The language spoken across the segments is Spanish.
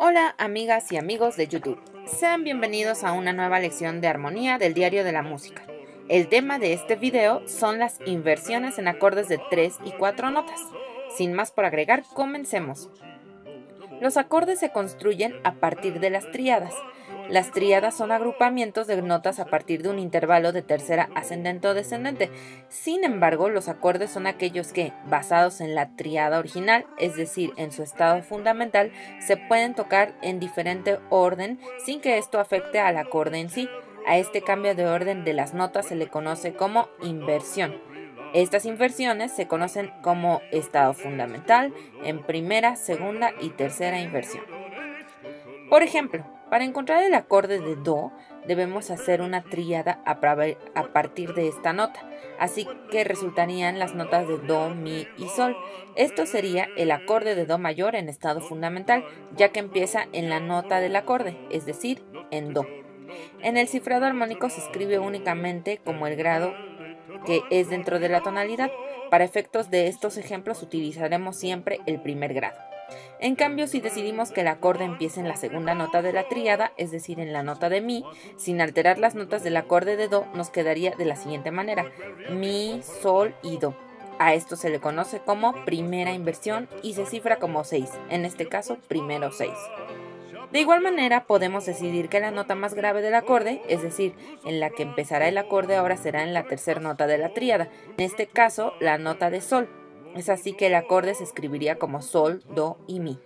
Hola amigas y amigos de YouTube, sean bienvenidos a una nueva lección de armonía del Diario de la Música. El tema de este video son las inversiones en acordes de 3 y 4 notas. Sin más por agregar, comencemos. Los acordes se construyen a partir de las tríadas. Las tríadas son agrupamientos de notas a partir de un intervalo de tercera ascendente o descendente. Sin embargo, los acordes son aquellos que, basados en la tríada original, es decir, en su estado fundamental, se pueden tocar en diferente orden sin que esto afecte al acorde en sí. A este cambio de orden de las notas se le conoce como inversión. Estas inversiones se conocen como estado fundamental en primera, segunda y tercera inversión. Por ejemplo, para encontrar el acorde de Do, debemos hacer una tríada a partir de esta nota, así que resultarían las notas de Do, Mi y Sol. Esto sería el acorde de Do mayor en estado fundamental, ya que empieza en la nota del acorde, es decir, en Do. En el cifrado armónico se escribe únicamente como el grado que es dentro de la tonalidad. Para efectos de estos ejemplos utilizaremos siempre el primer grado. En cambio, si decidimos que el acorde empiece en la segunda nota de la tríada, es decir, en la nota de Mi, sin alterar las notas del acorde de Do, nos quedaría de la siguiente manera: Mi, Sol y Do. A esto se le conoce como primera inversión y se cifra como 6, en este caso primero 6. De igual manera, podemos decidir que la nota más grave del acorde, es decir, en la que empezará el acorde ahora será en la tercera nota de la tríada, en este caso la nota de Sol, es así que el acorde se escribiría como Sol, Do y Mi.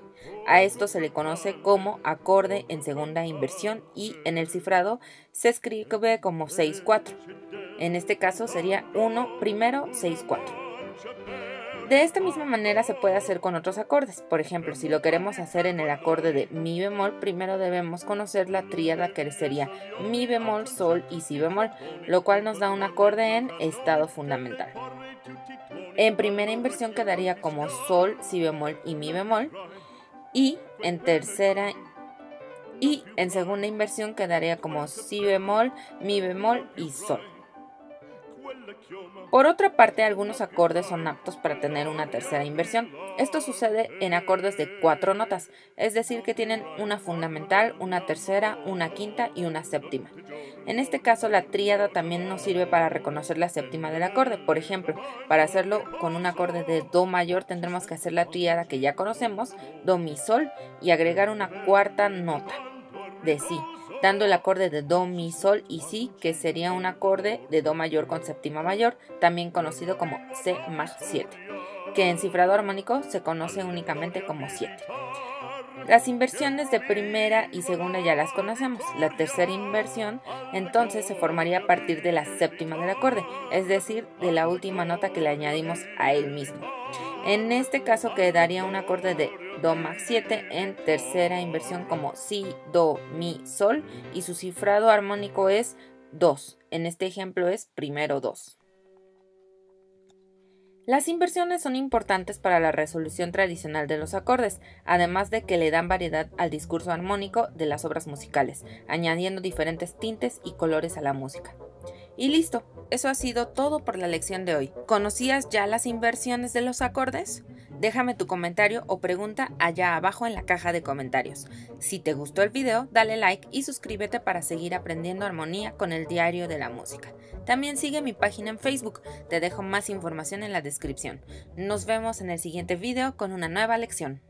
A esto se le conoce como acorde en segunda inversión y en el cifrado se escribe como 6-4. En este caso sería 1 primero 6-4. De esta misma manera se puede hacer con otros acordes. Por ejemplo, si lo queremos hacer en el acorde de Mi bemol, primero debemos conocer la tríada que sería Mi bemol, Sol y Si bemol, lo cual nos da un acorde en estado fundamental. En primera inversión quedaría como sol, si bemol y mi bemol. Y en tercera y en segunda inversión quedaría como si bemol, mi bemol y sol. Por otra parte, algunos acordes son aptos para tener una tercera inversión. Esto sucede en acordes de cuatro notas, es decir, que tienen una fundamental, una tercera, una quinta y una séptima. En este caso, la tríada también nos sirve para reconocer la séptima del acorde. Por ejemplo, para hacerlo con un acorde de Do mayor tendremos que hacer la tríada que ya conocemos, Do, Mi, Sol, y agregar una cuarta nota de Si dando el acorde de Do, Mi, Sol y Si, que sería un acorde de Do mayor con séptima mayor, también conocido como C más 7, que en cifrado armónico se conoce únicamente como 7. Las inversiones de primera y segunda ya las conocemos. La tercera inversión entonces se formaría a partir de la séptima del acorde, es decir, de la última nota que le añadimos a él mismo. En este caso quedaría un acorde de Do más 7 en tercera inversión como Si, Do, Mi, Sol y su cifrado armónico es 2. En este ejemplo es primero 2. Las inversiones son importantes para la resolución tradicional de los acordes, además de que le dan variedad al discurso armónico de las obras musicales, añadiendo diferentes tintes y colores a la música. Y listo, eso ha sido todo por la lección de hoy. ¿Conocías ya las inversiones de los acordes? Déjame tu comentario o pregunta allá abajo en la caja de comentarios. Si te gustó el video, dale like y suscríbete para seguir aprendiendo armonía con el diario de la música. También sigue mi página en Facebook, te dejo más información en la descripción. Nos vemos en el siguiente video con una nueva lección.